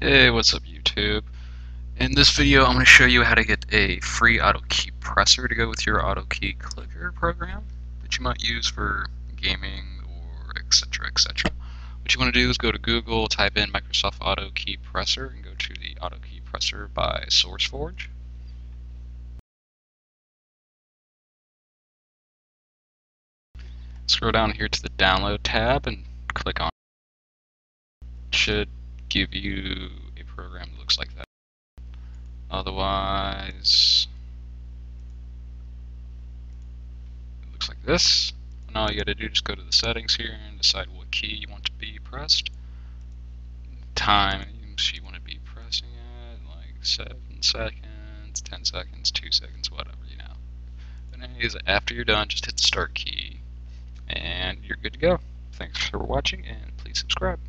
Hey, what's up YouTube? In this video I'm going to show you how to get a free auto key presser to go with your auto key clicker program that you might use for gaming or etc etc. What you want to do is go to Google, type in Microsoft Auto Key Presser and go to the Auto Key Presser by SourceForge. Scroll down here to the download tab and click on it. should give you a program that looks like that. Otherwise, it looks like this. And all you gotta do is go to the settings here and decide what key you want to be pressed. Time you want to be pressing it, like 7 seconds, 10 seconds, 2 seconds, whatever, you know. But anyways, after you're done, just hit the start key and you're good to go. Thanks for watching and please subscribe.